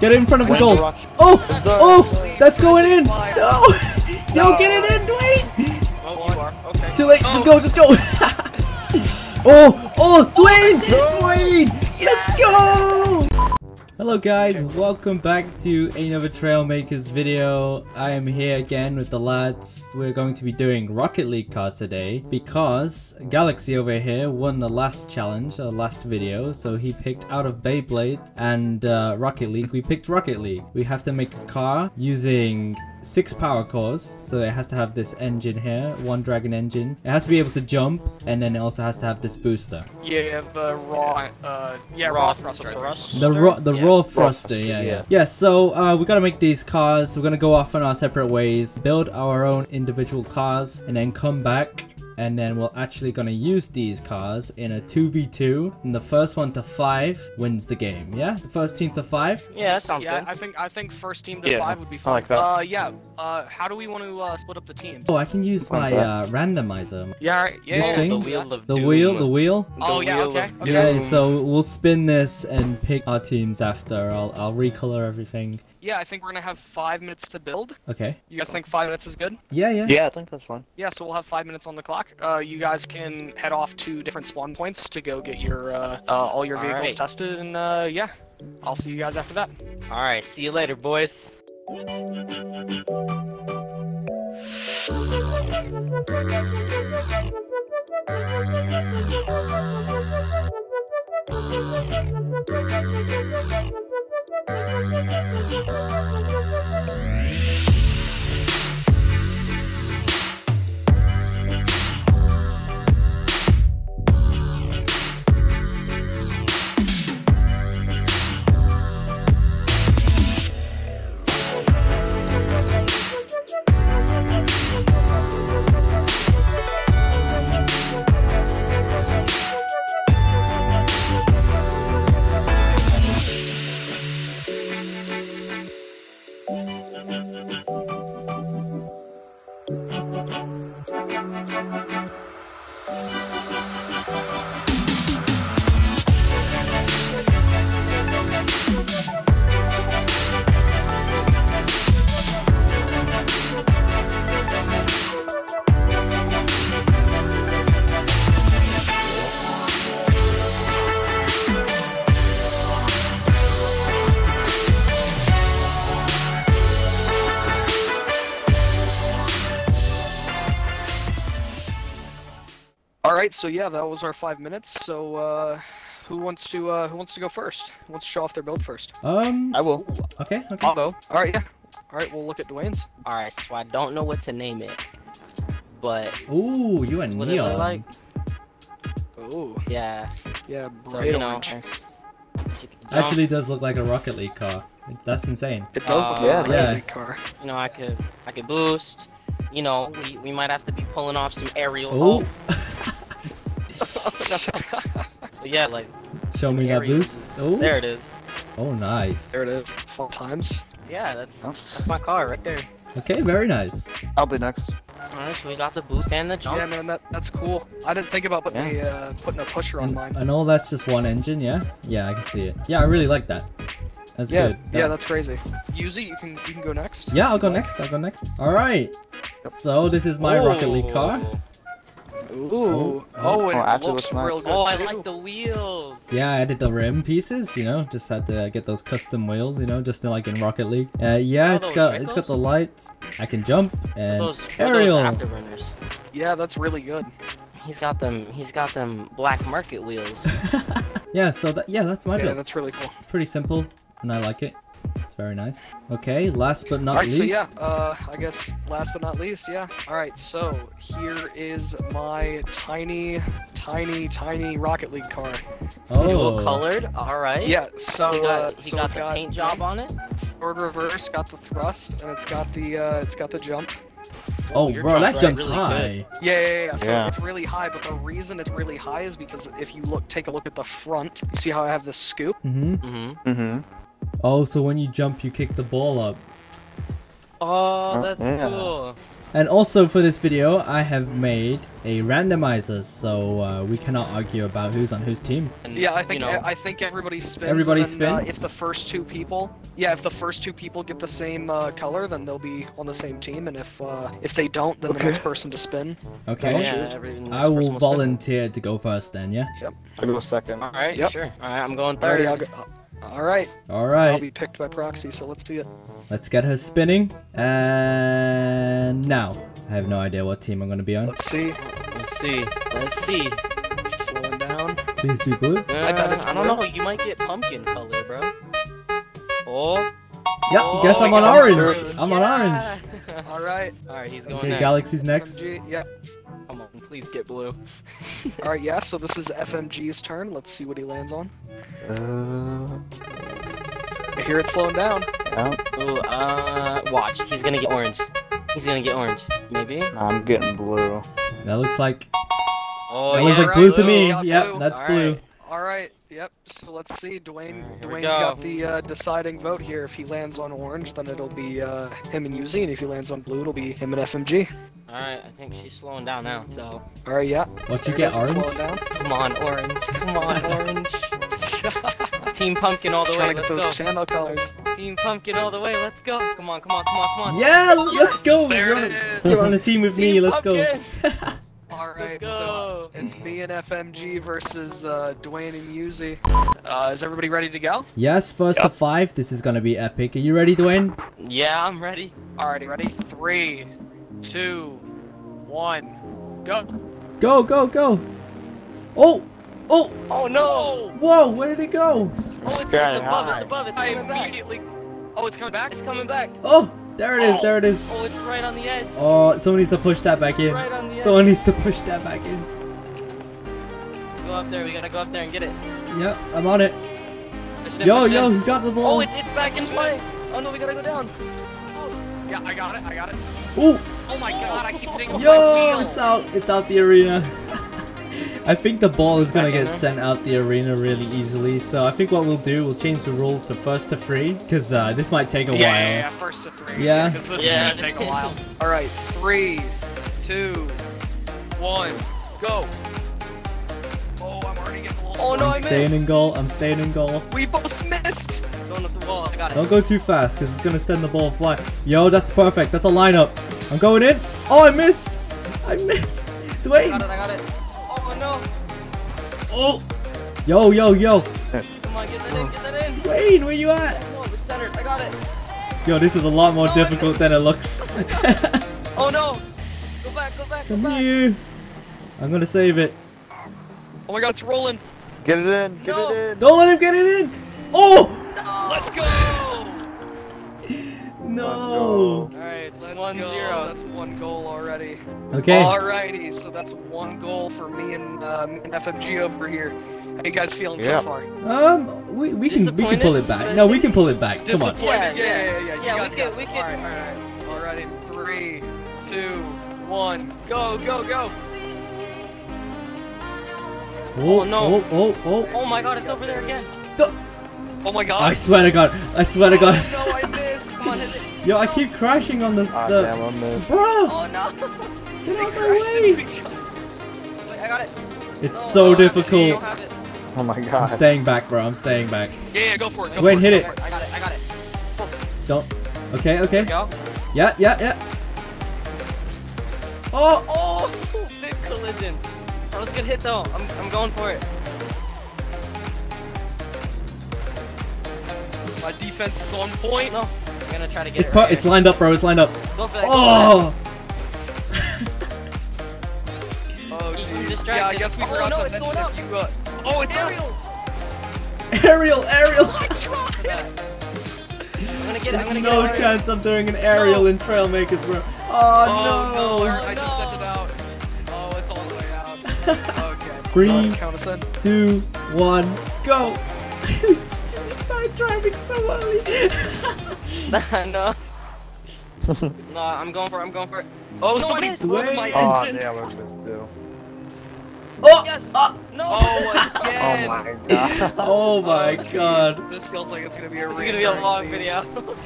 Get it in front of the goal. Oh, oh, that's going in. No, no, get it in, Dwayne. Oh. Okay. Too late. Just go, just go. oh, oh, Dwayne, Dwayne, let's go. Hello guys, welcome back to another Trailmakers video. I am here again with the lads. We're going to be doing Rocket League cars today because Galaxy over here won the last challenge, the last video. So he picked out of Beyblade and uh, Rocket League. We picked Rocket League. We have to make a car using six power cores so it has to have this engine here one dragon engine it has to be able to jump and then it also has to have this booster Yeah, the raw, uh, yeah, raw, thruster. I think. thrust. the raw the Yeah. raw thruster thruster, yeah, yeah yeah. yeah so uh, we gotta make these cars we're gonna go off on our separate ways build our own individual cars and then come back and then we're actually gonna use these cars in a 2v2 and the first one to five wins the game yeah the first team to five Yeah, that sounds Yeah, good. I think I think first team to Yeah, five would be I fun. like that. Uh, yeah. Uh, how do we want to uh, split up the team? oh i can use Fun my uh, randomizer Yeah, right, yeah. This yeah, thing? the wheel of the doom. wheel the wheel Oh, The yeah, wheel okay, okay. Yeah, so we'll spin this and pick our teams after. I'll I'll recolor everything. Yeah, I think we're gonna have five minutes to build. Okay. You guys think five minutes is good? Yeah, yeah. Yeah, I think that's fine. Yeah, so we'll have five minutes on the clock. Uh, you guys can head off to different spawn points to go get your uh, uh all your vehicles Alright. tested, and uh, yeah, I'll see you guys after that. All right, see you later, boys. ハハハハハ! Right, so yeah, that was our five minutes. So uh, who wants to uh, who wants to go first? Who wants to show off their build first? Um. I will. Okay. Okay. I'll go. All right, yeah. All right, we'll look at Dwayne's. All right, so I don't know what to name it, but Ooh, you and what it look Neon. like. Oh, Yeah. yeah, So bright you know, orange. it's- you can jump. Actually, does look like a Rocket League car. That's insane. It does look Uh, like a yeah. car. you know, I could, I could boost. You know, we, we might have to be pulling off some aerial. Oh, But yeah, like show me that boost. boost. Oh, There it is. oh, nice. there it is. Four times. Yeah, that's Oh. that's my car right there. Okay, very nice. I'll be next. All right, so we got the boost and the jump. Yeah, man, that that's cool. I didn't think about putting a uh, putting a pusher on And, mine. and all that's just one engine, yeah. Yeah, I can see it. Yeah, I really like that. That's Yeah, good. yeah, That- that's crazy. Yuzi, you can you can go next. yeah. I'll go next. I'll go next. All right. So this is my Rocket League car. Ooh. Oh. Oh, and Oh, it actually looks looks nice. real good Oh, I too. like the wheels. Yeah, I added the rim pieces, you know, just had to get those custom wheels, you know, just like in Rocket League. Uh, yeah, Oh, it's those got red it's got the lights. I can jump and Those, what are aerial. those afterburners. Yeah, that's really good. He's got them. He's got them black market wheels. yeah, so that yeah, that's my Yeah, build. that's really cool. Pretty simple, and I like it. It's very nice. Okay, last but not All right, least. so yeah, uh, I guess last but not least, yeah. All right, so here is my tiny, tiny, tiny Rocket League car. Dual Oh, colored. All right. Yeah, so He uh, got, he so got it's the got paint job on it. forward reverse, got the thrust, and it's got the uh, it's got the jump. oh, your bro, that jump's jumps really high. good. Yeah, yeah, yeah, yeah. So Yeah. it's really high, but the reason it's really high is because if you look, take a look at the front. You see how I have this scoop? Mm-hmm. Mm-hmm. Mm-hmm. Oh, so when you jump, you kick the ball up. Oh, Oh, that's yeah. cool. And also for this video, I have made a randomizer, so uh, we cannot argue about who's on whose team. And, Yeah, I think you know, I think everybody spins. Everybody and then, uh, if the first two people, yeah, if the first two people get the same uh, color, then they'll be on the same team, and if uh, if they don't, then the next person to spin. Okay. Yeah, shoot. every- I person will spin. volunteer to go first then, yeah? Yep. I'll go second. All right, Yep. sure. All right, I'm going third. Alrighty, I'll go. Uh, all right, I'll be picked by proxy, so let's see it. let's get her spinning. And now, I have no idea what team I'm going to be on. Let's see. Let's see. Let's see. Slowing down. Please be blue. Uh, bet it's I don't know. You might get pumpkin color, bro. Oh. Yep, oh, guess I'm on orange. orange. I'm on orange. All right. All right, he's going Okay, next. Galaxy's next. FMG, yeah. Come on, please get blue. All right, yeah. So this is FMG's turn. Let's see what he lands on. Uh, I hear it slowing down. yeah. Ooh, uh, watch. He's gonna get orange. He's gonna get orange. Maybe. I'm getting blue. That looks like Oh, that yeah, looks like right, blue to me. got Yep, blue. that's All blue. right. All right. Yep. So let's see. Dwayne. Alright, here we Dwayne's got the uh, deciding vote here. If he lands on orange, then it'll be uh, him and Yuzi, and if he lands on blue, it'll be him and FMG. All right, I think she's slowing down now. So, All right. Yeah. What you get, orange? Come on, orange. Come on, orange. Team pumpkin all Just the trying way. to get Let's those go. channel colors. Team pumpkin all the way. Let's go. Come on, come on, come on, come on. Yeah, let's go. There You're it on, is. you're on a team with me. Team Let's go. pumpkin. All right. Let's go. So it's me and FMG versus uh, Dwayne and Yuzi. Uh, is everybody ready to go? Yes, first to five. This is gonna be epic. Are you ready, Dwayne? Yeah, I'm ready. Alrighty. Ready? Three, two, one, go. Go, go, go. Oh, oh, Oh no! whoa! Where did it go? Oh, it's, it's above. high. It's above. It's I coming back. immediately. Oh, it's coming back. It's coming back. Oh, there it is. There it is. Oh, it's right on the edge. Oh, someone needs to push that back in. Right on the edge. Someone needs to push that back in. Go up there. We gotta go up there and get it. Yep, I'm on it. Push it in, Yo, it yo, in. he got the ball. Oh, it's it's back in play. Oh no, we gotta go down. Yeah, I got it. I got it. Ooh, Oh my god! I keep hitting with my yo, wheel. it's out. It's out the arena. I think the ball is gonna get sent out the arena really easily. So I think what we'll do, we'll change the rules to first to three, because uh, this might take a Yeah, while. yeah, yeah, first to three. Yeah. Because this Yeah. is gonna take a while. All right, three, two, one, go. Oh, I'm already getting a little. Oh, no, I'm I staying missed. in goal. I'm staying in goal. We both missed. Going up the wall. I got it. Don't go too fast, because it's gonna send the ball flying. Yo, that's perfect. That's a lineup. I'm going in. Oh, I missed. I missed. I got Dwayne. it. I got it. Oh! Yo, yo, yo. Come on, get that in. Get that in. Dwayne, where you at? Oh, it was centered. I got it. Yo, this is a lot more No, difficult than it looks. Oh no! Go back. Go back. Go Come back. here. I'm gonna save it. Oh my god, it's rolling. Get it in. Get No. it in. Don't let him get it in. Oh Let's go. No. All right, Let's one go. zero. That's one goal already. Okay. Alrighty, so that's one goal for me and, uh, and FMG over here. How you guys feeling Yeah. so far? Um, we, we can we can pull it back. No, we can pull it back. Come on. Disappointed. Yeah, Yeah, yeah, yeah. yeah. You Yeah, guys we got can- we can- Alright, alright. Alrighty, three, two, one, go, go, go. Oh, no. Oh, oh, oh. Oh my god, it's over there again. Oh my god. I swear to God. I swear to God. Oh, no, I missed. Come on, hit. Yo, I keep crashing on this. Ah, the... damn, I missed. Bro, Oh no! get out Crashed my way. Wait, I got it. It's Oh, so I don't difficult. it. Oh my god. I'm staying back, bro. I'm staying back. Yeah, yeah, go for it. Go Wait, for hit it. it. I got it. I got it. Don't. Okay, okay. Go. Yeah, yeah, yeah. Oh, Oh, big collision. That was a good hit though. I'm, I'm going for it. My defense is on point. No, I'm gonna try to get it's it. par- right it's lined up, bro. It's lined up. Go for that. Oh, Oh, He's Yeah, I guess we Oh, forgot no, to mention if you. Uh... Oh, it's aerial. aerial, aerial. I tried. I'm gonna get it. I'm There's gonna no get chance I'm doing an aerial in Trailmakers, bro. Oh, Oh no, no. I just no. sent it out. Oh, it's all the way out. Okay. Three. Go ahead, Count us in. Two, one, go. we started driving so early. no. no, I'm going for it. I'm going for it. Oh, No, I somebody missed. broke my Wait. Oh engine. damn, I missed too. oh, Yes. ah. No. Oh, Oh my god. oh my jeez. god. This feels like it's gonna be a It's gonna be a long theme. video.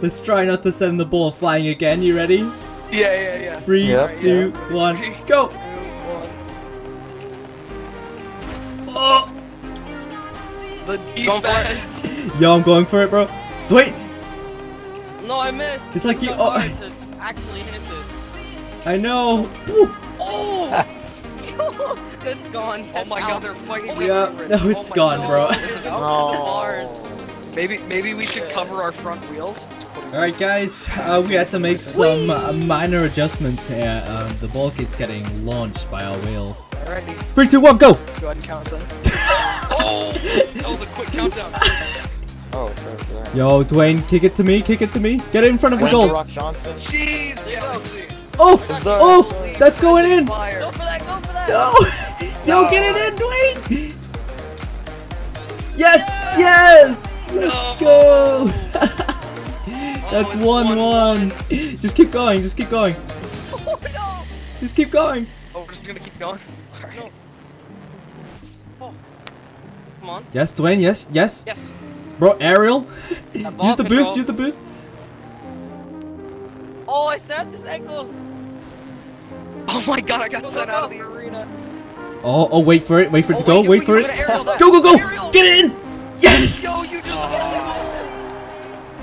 Let's try not to send the ball flying again. You ready? Yeah, yeah, yeah. Three, Yep. two, one, Three, go! two, one. Oh! The Go for it. defense. Yo, I'm going for it, bro. Wait, No, I missed. It's like so you- oh. hard to actually hit this. I know. Woo. Oh! It's gone. Oh my It's god, they're fighting each Yeah, other. no, Oh it's my gone, God. bro. It's out No. to the bars. Maybe, maybe we should cover our front wheels. Alright guys, uh, we had to make some uh, minor adjustments here. Uh, the ball keeps getting launched by our wheels. Alrighty, Three, two, one, go! go ahead and count us in. oh, that was a quick countdown. Oh, sure, sure. Yo, Dwayne, kick it to me, kick it to me. Get it in front of the goal. The Rock Johnson. Jeez, galaxy. Oh, Sorry. oh, that's going in. Fire. Go for that, go for that! No, yo, get it in, Dwayne. Yes, yes, let's go. That's oh, it's one-one. Just keep going, just keep going, Oh no! just keep going. Oh, we're just gonna keep going. Alright. Come on. Yes, Dwayne, yes, yes. Yes. Bro, aerial, use the boost, use the boost. Oh, I said this ankles. Oh my god, I got sent out of the arena. Oh, oh, wait for it, wait for it to Oh, go, wait, wait wait, for it. gotta aerial that. Go, go, go! Aerial. Get it in! Yes! Yo, you just.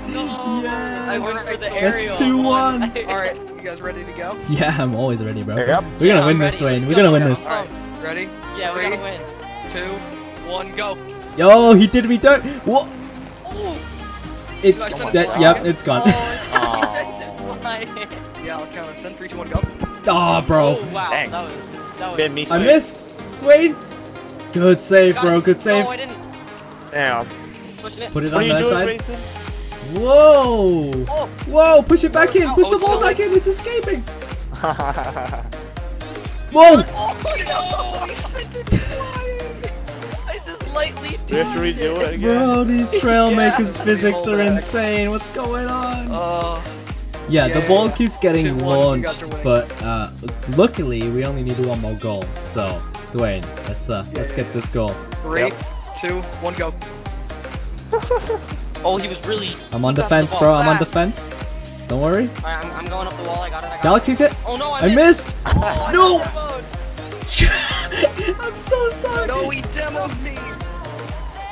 No. Yes. I went for the That's 2-1. Alright, you guys ready to go? Yeah, I'm always ready, bro. Yep. We're gonna Yeah, win I'm this, ready. Dwayne. We're go. gonna win this. Alright, ready? Yeah, we Three. gotta win. Two, one, go. Yo, he did me dirt. What? Oh! It's Dude, I that. Yep, it's gone. Oh, he it. Yeah, I'll count us in. Three, two, one, go. Aw, bro. Oh, wow. Dang. That was. That was. Been me I sick. missed. Dwayne. Good save, Got bro. it. Good save. No, I didn't. Damn. Pushing it. Put it What on you that doing, side. Mason? Whoa. Oh! Whoa, push it back oh, in. Oh, push Oh, the ball still back in. in. It's escaping. Whoa! Lightly. we have to redo it again. Bro, these trail Yeah. makers physics are on. insane. What's going on? Uh, Yeah, Yeah, the ball yeah. keeps getting 2-1, you guys launched, but uh, luckily we only need one more goal. So, Dwayne, let's uh, Yeah, let's yeah, get yeah. this goal. three, Yep. two, one, go. Oh, he was really. I'm on He got defense, bro. ball I'm on fast. defense. Don't worry. Alright, I'm, I'm going up the wall. I got it. I got Galaxy's hit. it. Oh no, I, I missed. Oh, No! I'm so sorry. No, he demoed me!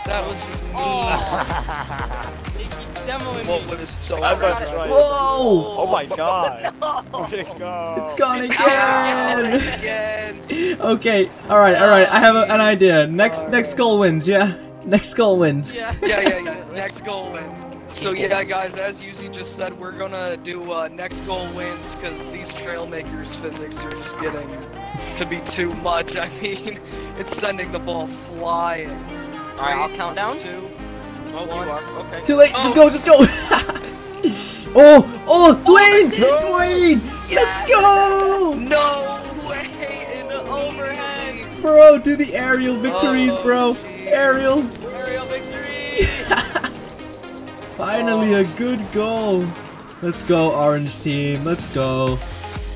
That was just me. Oh. They keep demoing What me. was so I got frustrating. it right. Whoa! Oh my god. No. Where'd it go? It's gone It's again. Again. okay. All right. All right. I have a, an idea. Next next goal wins. Yeah. Next goal wins. Yeah. Yeah, yeah, yeah. Next goal wins. So yeah, guys, as Yuzi just said, we're gonna do uh, next goal wins because these Trailmakers physics are just getting to be too much. I mean, it's sending the ball flying. Alright, I'll count down. Two. Oh, you are. Okay. Too late. Just go. Oh. Just go. oh. Oh. oh Dwayne. Dwayne. Let's go. No way! In The overhead. Bro, do the aerial victories, Oh, bro. jeez. Aerial. Aerial victory. Finally, a good goal. Let's go, Orange Team. Let's go.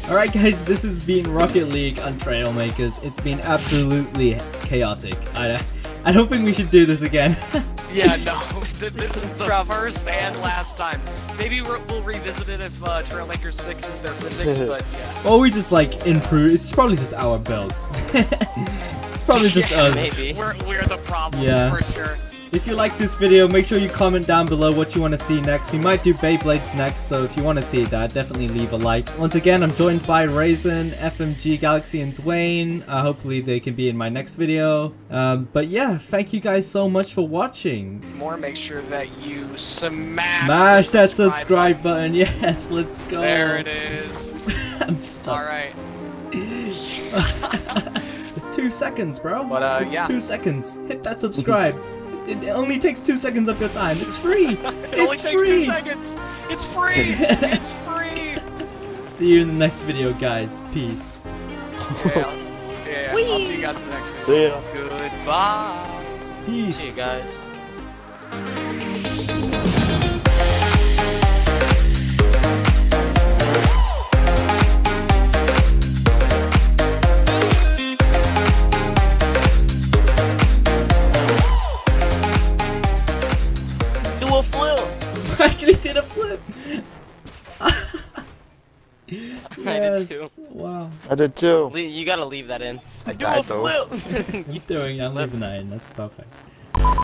Alright, guys, this has been Rocket League on Trailmakers. It's been absolutely chaotic. I, I don't think we should do this again. Yeah, no. This is the first and last time. Maybe we're, we'll revisit it if uh, Trailmakers fixes their physics, but yeah. or we just like improve. It's probably just our builds. it's probably just Yeah, us. Maybe. We're, we're the problem Yeah. for sure. If you like this video, make sure you comment down below what you want to see next. We might do Beyblades next, so if you want to see that, definitely leave a like. Once again, I'm joined by Raisin, FMG Galaxy, and Dwayne. Uh, hopefully they can be in my next video. Um, but yeah, thank you guys so much for watching. More, make sure that you smash, Smash that subscribe button. Yes, let's go. There it is. I'm stuck. All right. it's two seconds, bro. But, uh, it's yeah. two seconds. Hit that subscribe. It only takes two seconds of your time. It's free. It only it's takes free. two seconds. It's free. it's free. See you in the next video, guys. Peace. Yeah, yeah. I'll see you guys in the next video. See ya. Goodbye. Peace. See you guys. I did too. Le- You gotta leave that in. I Do died though. You doing? I'm leaving that in. That's perfect.